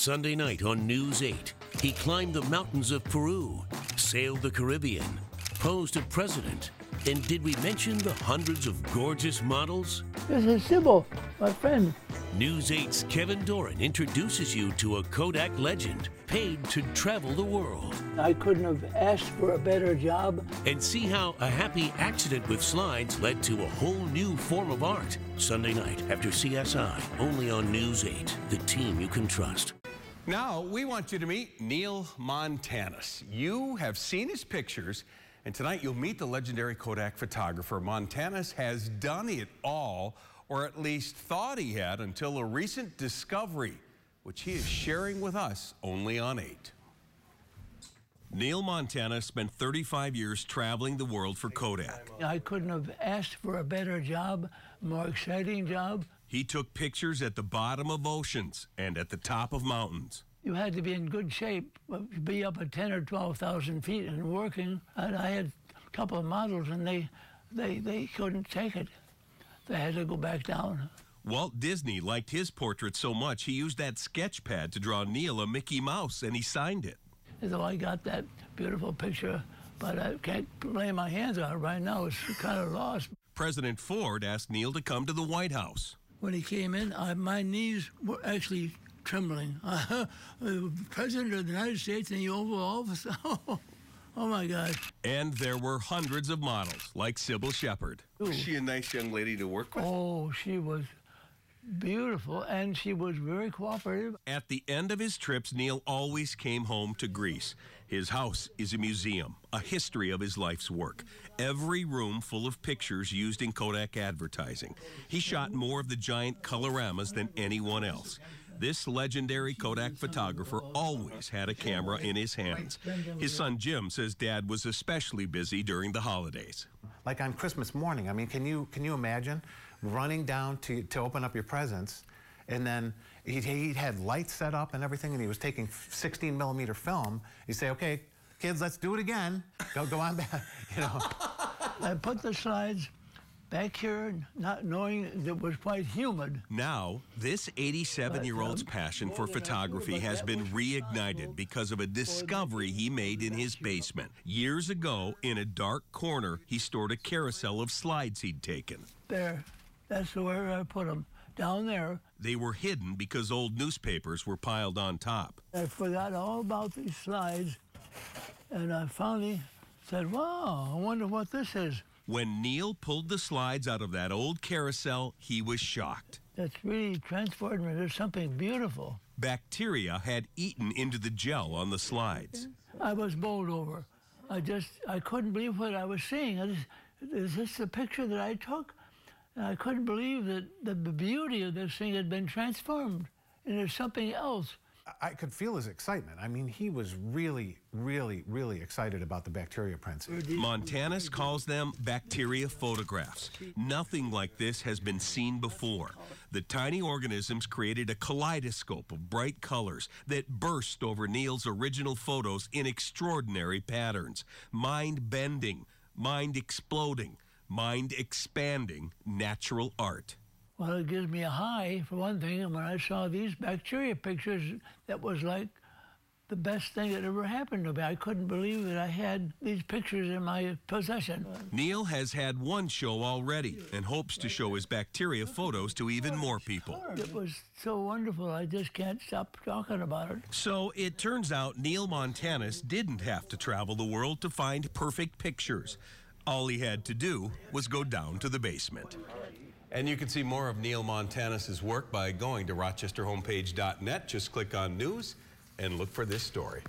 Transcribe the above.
Sunday night on News 8, he climbed the mountains of Peru, sailed the Caribbean, posed a president, and did we mention the hundreds of gorgeous models? This is Sybil, my friend. News 8's Kevin Doran introduces you to a Kodak legend paid to travel the world. I couldn't have asked for a better job. And see how a happy accident with slides led to a whole new form of art. Sunday night after CSI, only on News 8, the team you can trust. Now, we want you to meet Neil Montanus. You have seen his pictures, and tonight you'll meet the legendary Kodak photographer. Montanus has done it all, or at least thought he had, until a recent discovery, which he is sharing with us only on 8. Neil Montanus spent 35 years traveling the world for Kodak. I couldn't have asked for a better job, more exciting job. He took pictures at the bottom of oceans and at the top of mountains. You had to be in good shape, uh, be up at 10 or 12,000 feet and working. And I had a couple of models, and they, they, they couldn't take it. They had to go back down. Walt Disney liked his portrait so much, he used that sketch pad to draw Neil a Mickey Mouse, and he signed it. So I got that beautiful picture, but I can't lay my hands on it right now. It's kind of lost. President Ford asked Neil to come to the White House. When he came in, I, my knees were actually trembling. Uh, President of the United States in the Oval Office. oh my God. And there were hundreds of models, like Cybill Shepherd. Was she a nice young lady to work with? Oh, she was beautiful, and she was very cooperative. At the end of his trips, Neil always came home to Greece. His house is a museum, a history of his life's work. Every room full of pictures used in Kodak advertising. He shot more of the giant coloramas than anyone else. This legendary Kodak photographer always had a camera in his hands. His son Jim says dad was especially busy during the holidays. Like on Christmas morning, I mean, can you can you imagine running down to, to open up your presents and then he, he had lights set up and everything, and he was taking 16 millimeter film. You say, okay, kids, let's do it again. Go, go on back, you know. I put the slides back here, not knowing it was quite humid. Now, this 87 year old's uh, passion oh, for photography has been reignited because of a discovery he made in his basement. Years ago, in a dark corner, he stored a carousel of slides he'd taken. There, that's where I put them down there. They were hidden because old newspapers were piled on top. I forgot all about these slides, and I finally said, Wow, I wonder what this is. When Neil pulled the slides out of that old carousel, he was shocked. That's really transformed me into something beautiful. Bacteria had eaten into the gel on the slides. I was bowled over. I just, I couldn't believe what I was seeing. I just, is this the picture that I took? And I couldn't believe that, that the beauty of this thing had been transformed into something else. I could feel his excitement. I mean, he was really, really, really excited about the bacteria prints. Montanus calls them bacteria photographs. Nothing like this has been seen before. The tiny organisms created a kaleidoscope of bright colors that burst over Neil's original photos in extraordinary patterns. Mind bending, mind exploding, mind expanding natural art. Well, it gives me a high, for one thing. And when I saw these bacteria pictures, that was like the best thing that ever happened to me. I couldn't believe that I had these pictures in my possession. Neil has had one show already and hopes to show his bacteria photos to even more people. It was so wonderful, I just can't stop talking about it. So it turns out Neil Montanus didn't have to travel the world to find perfect pictures. All he had to do was go down to the basement. And you can see more of Neil Montanus' work by going to rochesterhomepage.net. Just click on news and look for this story.